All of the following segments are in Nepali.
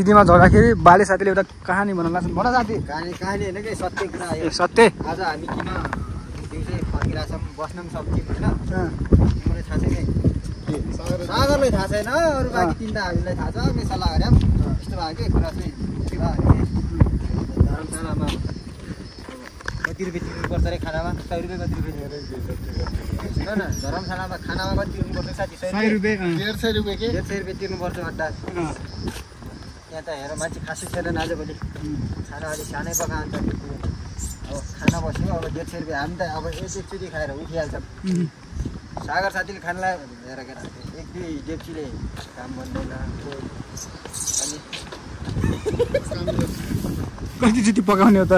नदीमा झर्दाखेरि बाले साथीले एउटा कहानी बनाउला भन साथी। कहानी कहानी होइन कि? सत्य कुरा सत्य। आज हामी किन दिउँसै फर्किरहेछौँ? बस्न पनि सक्छौँ होइन? मलाई थाहा छैन है। सागरलाई थाहा छैन अरू बाँकी तिनवटा हामीलाई थाहा छ। हामी सल्लाह गऱ्यौँ यस्तो भयो कि? कुरा चाहिँ धर्मशालामा कति रुपियाँ तिर्नुपर्छ अरे खानामा? सय रुपियाँ कति रुपियाँ न धर्मशालामा खानामा कति तिर्नुपर्छ साथी सय रुपियाँ। डेढ सय रुपियाँ के? डेढ सय रुपियाँ तिर्नुपर्छ अड्डा त हेर मान्छे खासै छैन आजभोलि खाना अलिक सानै पकाउँछ अब खाना बस्यो। अब डेढ सय रुपियाँ। हामी त अब एक एकचोटि खाएर उठिहाल्छौँ। सागर साथीले खानलाई हेर केटा एक दुई डेप्चीले काम अनि कतिचोटि पकाउने हो त?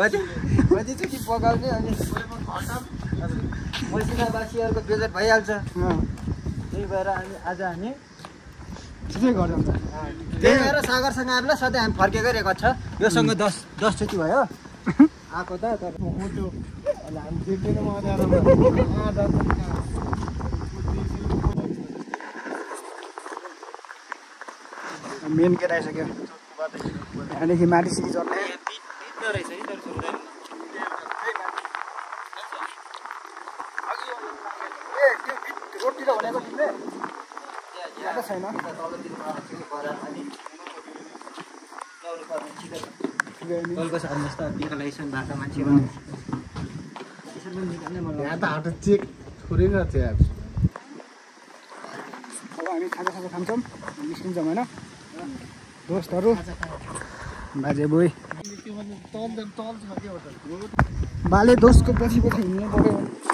कति कतिचोटि पकाउने अनि मसिनावासीहरूको बेजट भइहाल्छ। त्यही भएर अनि आज हामी गर्छौँ त त्यही भएर सागरसँग आएर सधैँ हामी फर्केकै रेकर्ड छ। योसँग दस दसचोटि भयो। आएको त तर मुटु। हामी देख्दैन मेन केटा आइसक्यो। त्यहाँदेखि माथि सिटी चढ्ने रहेछ नि तर सुन्दैन रोडतिर भनेको तिमीले याद छैन। यहाँ त हाट चेक थोरै न थियो अब हामी खाजा खाजा खान्छौँ। निस्किन्छौँ होइन। दोस्तहरू बाजे बोइ बाले दोस्तको पछि पछि हिँड्नु पऱ्यो।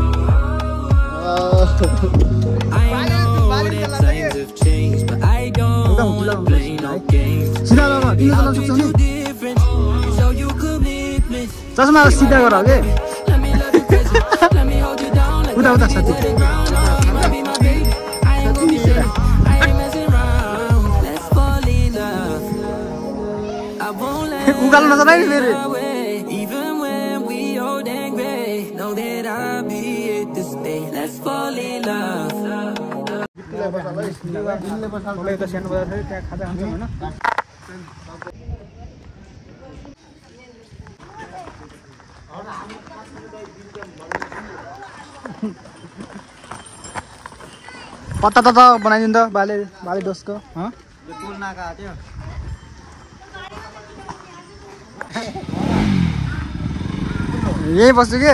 आख और को याद शनकागर्ड रर उतान सिहान भा.. इनोगल सिष्टा आखैशा उता उता साथी एवी तो उता जालाईब्ट fall in love. त पत्ता तत्ता बनाइदिनु त बाले बाले थियो यहीँ बस्छु के?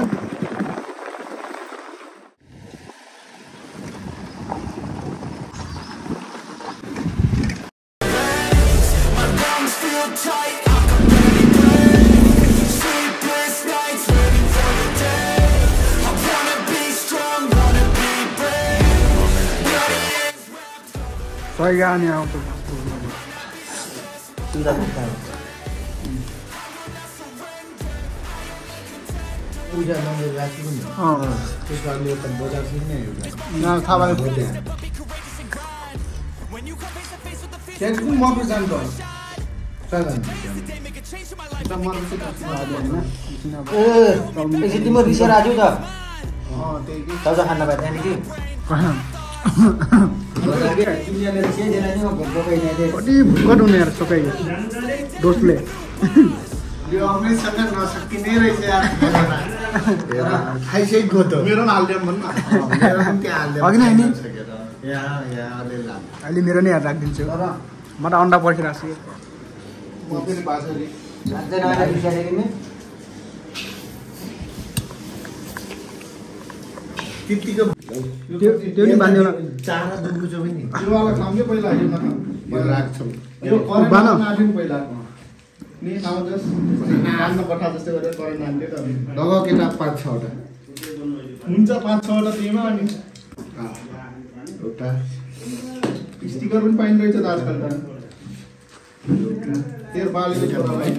छन् सही गाने आउँछ पूजा नम्बर राखिदिनु नि त्यसको अगाडि त बजार किन्ने एउटा यहाँ थाहा भएको त्यहाँ कुन मकै जानु त ए एकछिन तिम्रो रिसेर आज त खान त्यहाँदेखि कति हुने। अहिले मेरो नै हेरेर राखिदिन्छु म त अन्डा पर्खिरहेको छु त्यो नि चारा पनि पहिला यो राख्छौँ यो करेन्ट पहिला। नि नाच्न पठा जस्तै गरेर करेन्ट त किताब पाँच छवटा। हुन्छ पाँच छवटा त्यहीमा अनि। एउटा। स्टिकर पनि पाइँदो रहेछ त आजकल त। तेरो बालेको छोरालाई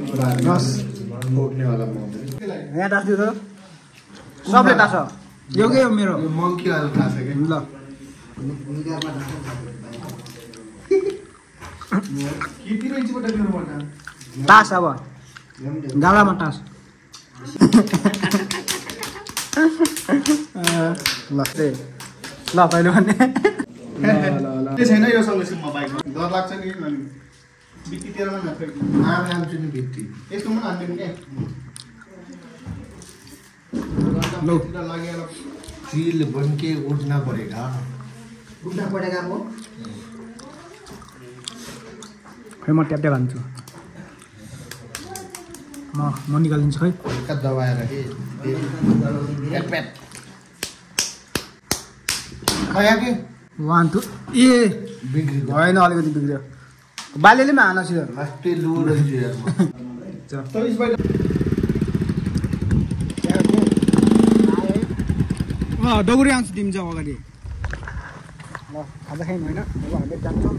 यहाँ टाँसिदियो त। सबले टाँस यो के हो मेरो? यो मङ्कीवाला कि? ल। टाँस अब। गालामा टाँस। ल। ल पहिले भने छैन बाइकमा। डर लाग्छ नि लौ। चिल बन के उठ्न परेगा उठ्न परेका पो खै म ट्याप ट्याप हान्छु म म निकालिदिन्छु खै। हल्का दबाएर खया के वान टू। ए! बिग्रियो। भएन अलिकति बिग्रियो। बाल्यले पनि हान सिधो लास्टै लु रहेछु यार म। त स्पाइडर अँ डगुरी आउँछु तिमी जाऊ अगाडि ल खाजा खायौँ होइन अब हामीले जान्छौँ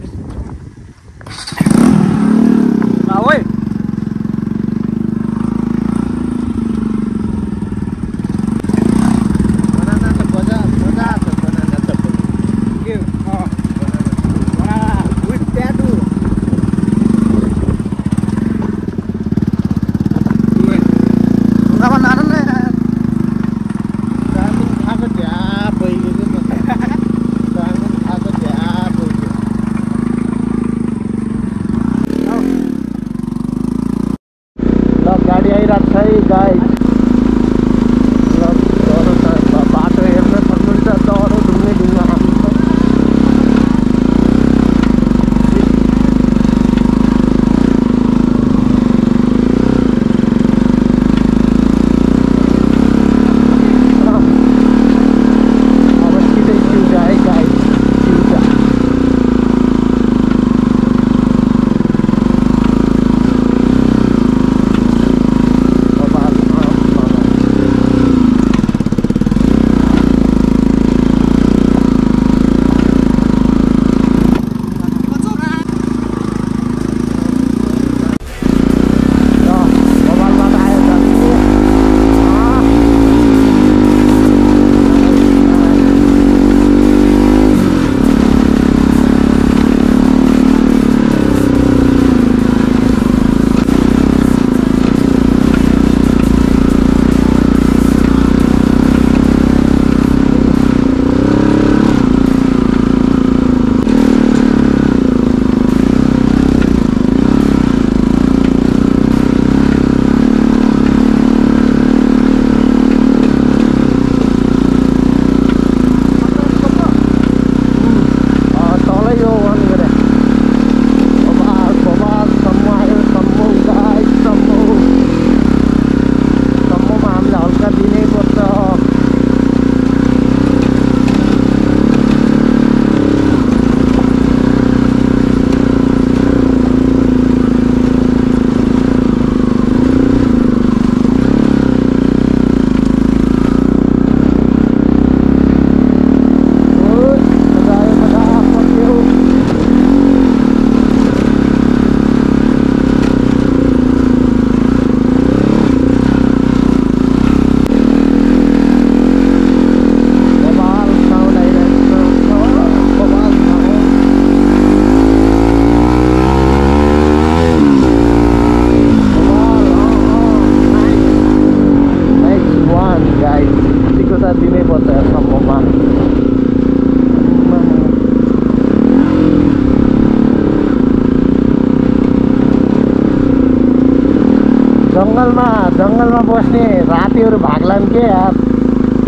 जंगल में बस्ने रात भागला के यार?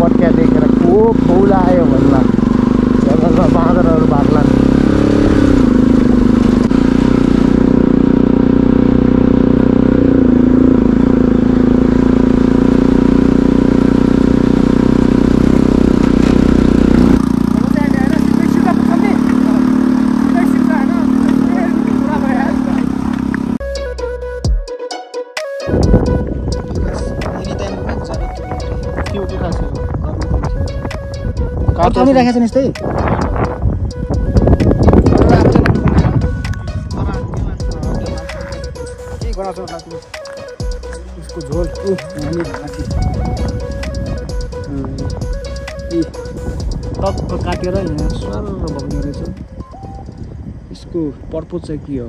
पट्का को खौला आयो भाला जंगल में बाँदर भाग्ला राखेको छ नि यस्तै? उसको झोल टक्क काटेर यहाँ स्वार भग्ने रहेछ। यसको पर्पोज चाहिँ के हो?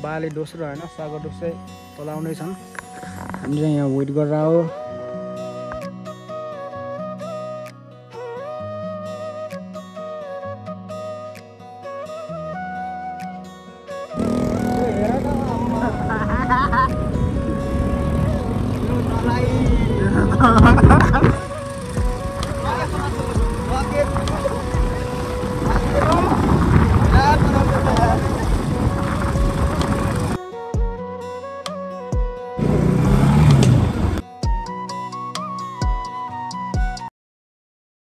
बाले दोस्रो होइन सागर दोस्रो आउँदैछन् हामी चाहिँ यहाँ वेट गरेर हो